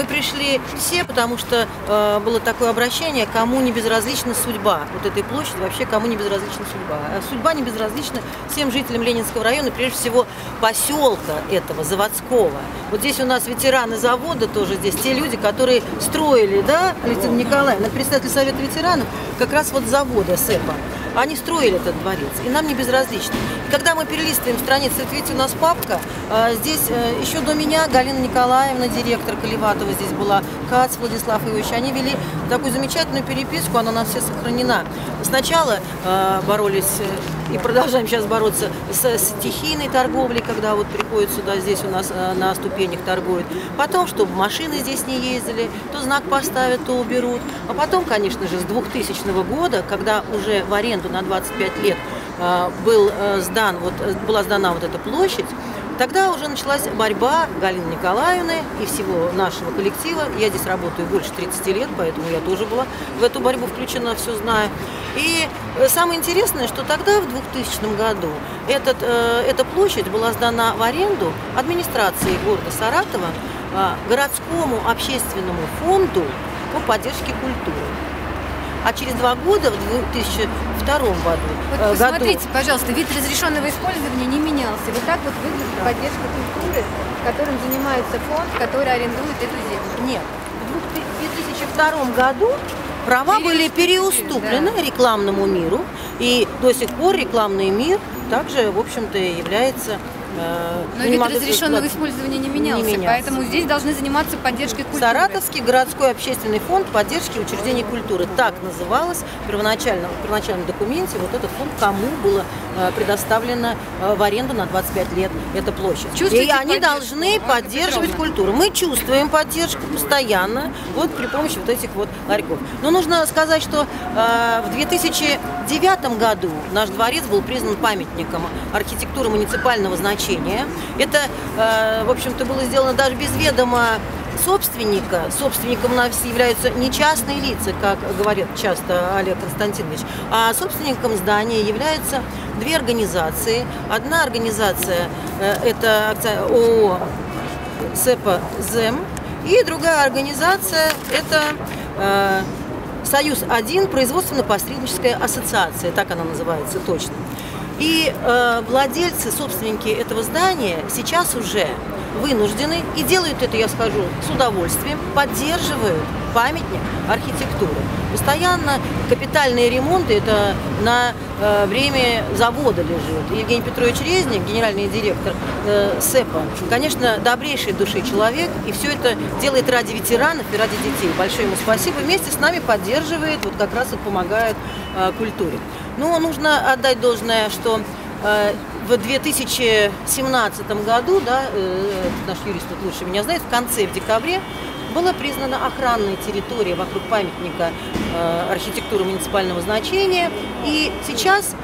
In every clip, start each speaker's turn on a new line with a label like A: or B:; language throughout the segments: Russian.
A: Мы пришли все, потому что э, было такое обращение, кому не безразлична судьба вот этой площади, вообще кому не безразлична судьба. А судьба не безразлична всем жителям Ленинского района, прежде всего поселка этого, заводского. Вот здесь у нас ветераны завода тоже здесь, те люди, которые строили, да, Александр Николаевна, председатель Совета ветеранов, как раз вот завода СЭПа. Они строили этот дворец, и нам не безразлично. И когда мы перелистываем страницы, это видите, у нас папка, а, здесь э, еще до меня Галина Николаевна, директор Каливатова здесь была, Кац Владислав Иванович, они вели такую замечательную переписку, она у нас все сохранена. Сначала э, боролись э, и продолжаем сейчас бороться с стихийной торговлей, когда вот приходят сюда, здесь у нас э, на ступенях торгуют. Потом, чтобы машины здесь не ездили, то знак поставят, то уберут. А потом, конечно же, с 2000 года, когда уже в аренду на 25 лет э, был э, сдан, вот, была сдана вот эта площадь, Тогда уже началась борьба Галины Николаевны и всего нашего коллектива. Я здесь работаю больше 30 лет, поэтому я тоже была в эту борьбу включена, все знаю. И самое интересное, что тогда, в 2000 году, этот, э, эта площадь была сдана в аренду администрации города Саратова э, городскому общественному фонду по поддержке культуры. А через два года, в 2002 году,
B: вот
A: э,
B: посмотрите,
A: году,
B: пожалуйста, вид разрешенного использования не менялся. Вот так вот выглядит поддержка культуры, которым занимается фонд, который арендует эту землю.
A: Нет, в 2002 году права были переуступлены да. рекламному миру, и до сих пор рекламный мир также, в общем-то, является
B: Но вид разрешенного использования не менялся, не менялся, поэтому здесь должны заниматься поддержкой культуры.
A: Саратовский городской общественный фонд поддержки учреждений культуры. Так называлось первоначально, в первоначальном документе вот этот фонд, кому было э, предоставлено э, в аренду на 25 лет эта площадь. Чувствуете И они должны поддерживать культуру. Мы чувствуем поддержку постоянно, вот при помощи вот этих вот ларьков. Но нужно сказать, что э, в 2009 году наш дворец был признан памятником архитектуры муниципального значения значения. Это, э, в общем-то, было сделано даже без ведома собственника. Собственником у нас являются не частные лица, как говорит часто Олег Константинович, а собственником здания являются две организации. Одна организация э, – это ООО СЭПа ЗЭМ, и другая организация – это э, Союз-1, производственно-посредническая ассоциация, так она называется точно. И э, владельцы, собственники этого здания сейчас уже вынуждены и делают это, я скажу, с удовольствием, поддерживают памятник архитектуры. Постоянно капитальные ремонты, это на э, время завода лежит. Евгений Петрович Резник, генеральный директор э, СЭПа, конечно, добрейшей души человек, и все это делает ради ветеранов и ради детей. Большое ему спасибо. Вместе с нами поддерживает, вот как раз и помогает э, культуре. Но нужно отдать должное, что э, в 2017 году, да, э, наш юрист тут лучше меня знает, в конце, в декабре, была признана охранная территория вокруг памятника э, архитектуры муниципального значения. И сейчас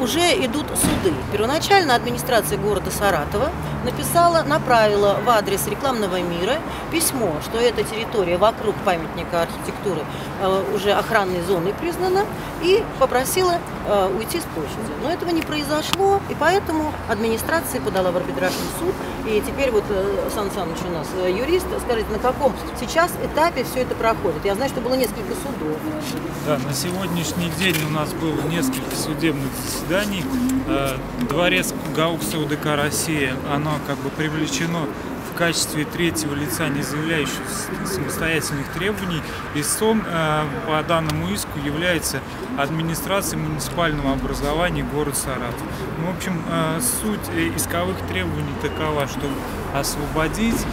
A: уже идут суды. Первоначально администрация города Саратова написала, направила в адрес рекламного мира письмо, что эта территория вокруг памятника архитектуры э, уже охранной зоной признана, и попросила э, уйти с площади. Но этого не произошло, и поэтому администрация подала в арбитражный суд, и теперь вот э, Сан Саныч у нас юрист, скажите, на каком сейчас этапе все это проходит? Я знаю, что было несколько судов.
C: Да, на сегодняшний день у нас было несколько судебных заседаний. Дворец Гаукса УДК России, оно как бы привлечено в качестве третьего лица, не заявляющего самостоятельных требований. Истцом э, по данному иску является администрация муниципального образования город Саратов. Ну, в общем, э, суть э, исковых требований такова, что освободить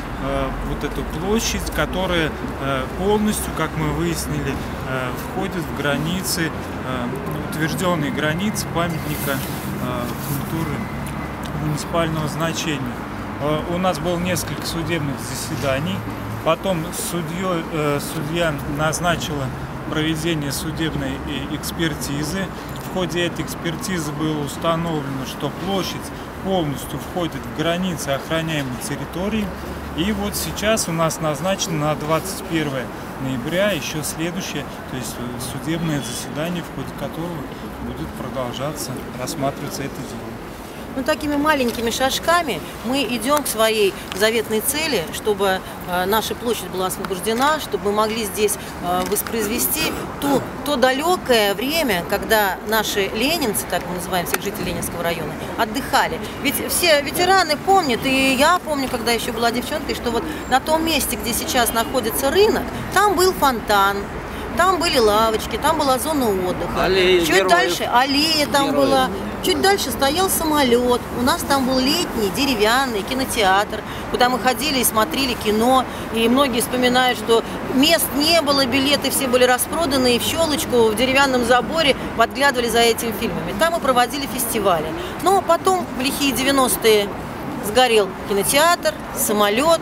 C: вот эту площадь, которая полностью, как мы выяснили, входит в границы, утвержденные границы памятника культуры муниципального значения. Э, у нас было несколько судебных заседаний. Потом судьё, э, судья назначила проведение судебной экспертизы. В ходе этой экспертизы было установлено, что площадь полностью входит в границы охраняемой территории. И вот сейчас у нас назначено на 21 ноября еще следующее, то есть судебное заседание, в ходе которого будет продолжаться рассматриваться это дело.
A: Ну, такими маленькими шажками мы идем к своей заветной цели, чтобы э, наша площадь была освобождена, чтобы мы могли здесь э, воспроизвести ту, то далекое время, когда наши ленинцы, так мы называем всех жителей Ленинского района, отдыхали. Ведь все ветераны помнят, и я помню, когда еще была девчонкой, что вот на том месте, где сейчас находится рынок, там был фонтан, там были лавочки, там была зона отдыха.
D: Аллея
A: Чуть
D: героев.
A: дальше аллея там
D: Героев.
A: была. Чуть дальше стоял самолет. У нас там был летний деревянный кинотеатр, куда мы ходили и смотрели кино. И многие вспоминают, что мест не было, билеты все были распроданы, и в щелочку в деревянном заборе подглядывали за этими фильмами. Там мы проводили фестивали. Но потом в лихие 90-е сгорел кинотеатр, самолет,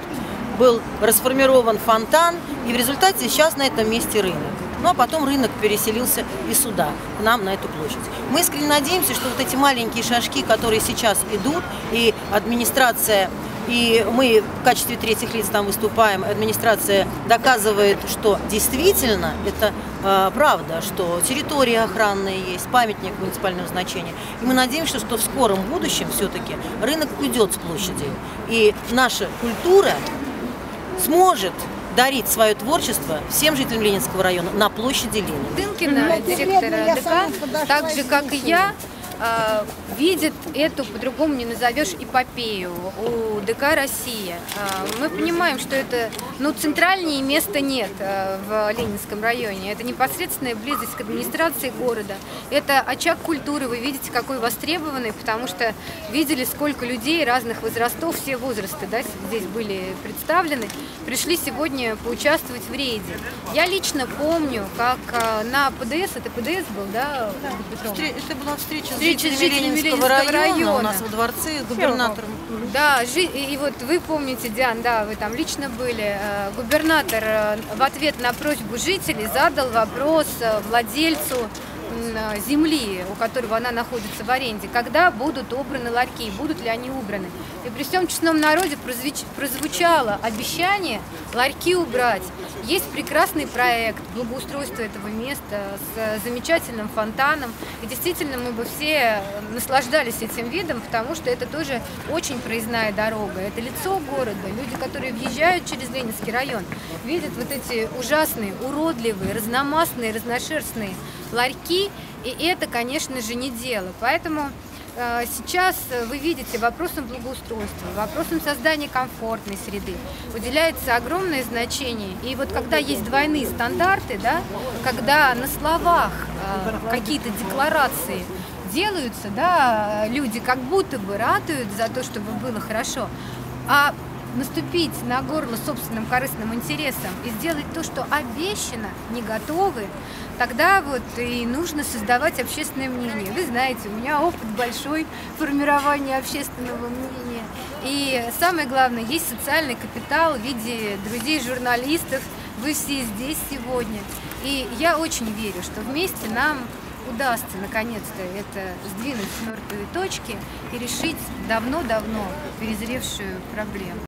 A: был расформирован фонтан, и в результате сейчас на этом месте рынок. Ну а потом рынок переселился и сюда, к нам, на эту площадь. Мы искренне надеемся, что вот эти маленькие шажки, которые сейчас идут, и администрация, и мы в качестве третьих лиц там выступаем, администрация доказывает, что действительно это э, правда, что территория охранная есть, памятник муниципального значения. И мы надеемся, что в скором будущем все-таки рынок уйдет с площади. И наша культура сможет дарить свое творчество всем жителям Ленинского района на площади Ленина.
B: Дынкина, директор ДК, так же как и я, э, видит эту, по-другому не назовешь, эпопею у ДК «Россия». Э, Мы понимаем, что это, ну, центральнее места нет э, в Ленинском районе. Это непосредственная близость к администрации города. Это очаг культуры, вы видите, какой востребованный, потому что видели, сколько людей разных возрастов, все возрасты, да, здесь были представлены, пришли сегодня поучаствовать в рейде. Я лично помню, как на ПДС, это ПДС был, да, Петровна?
A: Это была встреча,
B: Встреча
A: с
B: с
A: жителями
B: жителями
A: Ленинского,
B: Ленинского
A: района, у нас во дворце с губернатором.
B: Да, и вот вы помните, Диан, да, вы там лично были. э, Губернатор э, в ответ на просьбу жителей задал вопрос э, владельцу земли, у которого она находится в аренде, когда будут убраны ларьки, будут ли они убраны. И при всем честном народе прозвуч- прозвучало обещание ларьки убрать. Есть прекрасный проект благоустройства этого места с э, замечательным фонтаном. И действительно мы бы все наслаждались этим видом, потому что это тоже очень проездная дорога. Это лицо города. Люди, которые въезжают через Ленинский район, видят вот эти ужасные, уродливые, разномастные, разношерстные ларьки. И это, конечно же, не дело. Поэтому э, Сейчас э, вы видите вопросам благоустройства, вопросам создания комфортной среды уделяется огромное значение. И вот когда есть двойные стандарты, да, когда на словах э, какие-то декларации делаются, да, люди как будто бы ратуют за то, чтобы было хорошо, а наступить на горло собственным корыстным интересам и сделать то, что обещано, не готовы, тогда вот и нужно создавать общественное мнение. Вы знаете, у меня опыт большой формирования общественного мнения. И самое главное, есть социальный капитал в виде друзей журналистов. Вы все здесь сегодня. И я очень верю, что вместе нам удастся наконец-то это сдвинуть с мертвой точки и решить давно-давно перезревшую проблему.